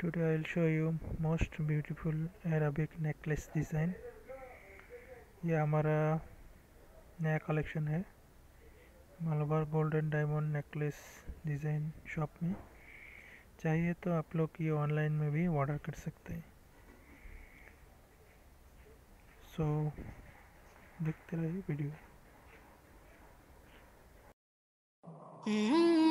today I'll show you most beautiful Arabic necklace design. ये हमारा नया कलेक्शन है। Malabar golden diamond necklace design shop में। चाहिए तो आप लोग ये ऑनलाइन में भी ऑर्डर कर सकते हैं। सो so, देखते रहिए वीडियो Mm-hmm.